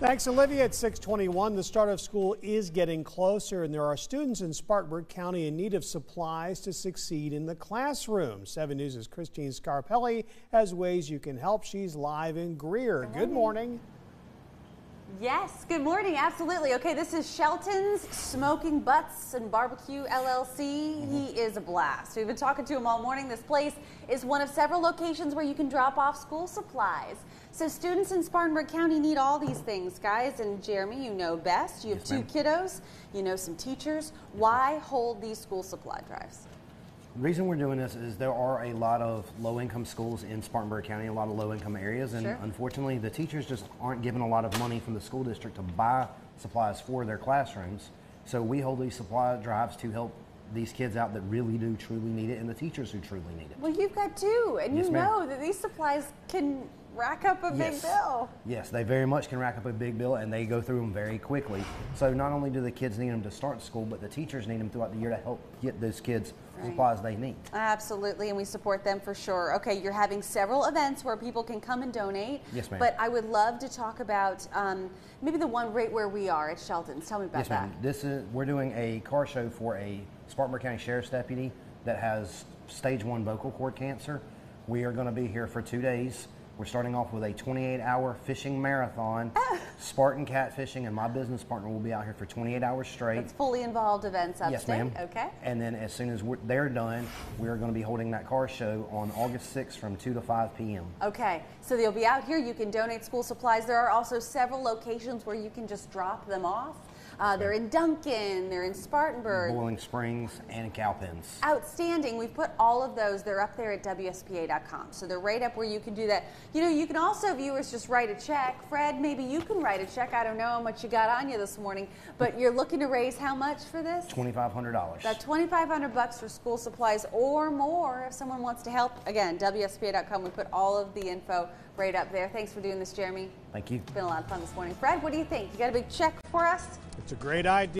Thanks, Olivia. At 621, the start of school is getting closer, and there are students in Spartanburg County in need of supplies to succeed in the classroom. 7 News' is Christine Scarpelli has ways you can help. She's live in Greer. Good morning. Yes, good morning. Absolutely. Okay, this is Shelton's Smoking Butts and Barbecue LLC. Mm-hmm. He is a blast. We've been talking to him all morning. This place is one of several locations where you can drop off school supplies. So students in Spartanburg County need all these things, guys. And Jeremy, you know best. You have Yes, two kiddos. You know some teachers. Why hold these school supply drives? The reason we're doing this is there are a lot of low-income schools in Spartanburg County, a lot of low-income areas, and Sure. unfortunately, the teachers just aren't given a lot of money from the school district to buy supplies for their classrooms. So we hold these supply drives to help these kids out that really do truly need it, and the teachers who truly need it. Well, you've got two, and Yes, you know that these supplies can rack up a big Yes. bill. Yes, they very much can rack up a big bill, and they go through them very quickly. So not only do the kids need them to start school, but the teachers need them throughout the year to help get those kids Right. supplies they need. Absolutely, and we support them for sure. Okay, you're having several events where people can come and donate. Yes, ma'am. But I would love to talk about um, maybe the one right where we are at Shelton's. Tell me about Yes, that. This is we're doing a car show for a Spartanburg County Sheriff's deputy that has stage one vocal cord cancer. We are going to be here for two days. We're starting off with a 28-hour fishing marathon. Ah. Spartan catfishing and my business partner will be out here for 28 hours straight. It's fully involved events upstate. Yes, ma'am. Okay. And then as soon as we're, they're done, we are going to be holding that car show on August 6th from 2 to 5 p.m. Okay, so they'll be out here. You can donate school supplies. There are also several locations where you can just drop them off. Uh, they're in Duncan, they're in Spartanburg. Boiling Springs and Cowpens. Outstanding. We've put all of those. They're up there at WSPA.com. So they're right up where you can do that. You know, you can also, viewers, just write a check. Fred, maybe you can write a check. I don't know how much you got on you this morning, but you're looking to raise how much for this? $2,500. About 2500 bucks for school supplies or more if someone wants to help. Again, WSPA.com. We put all of the info right up there. Thanks for doing this, Jeremy. Thank you. It's been a lot of fun this morning. Fred, what do you think? You got a big check for us? It's a great idea.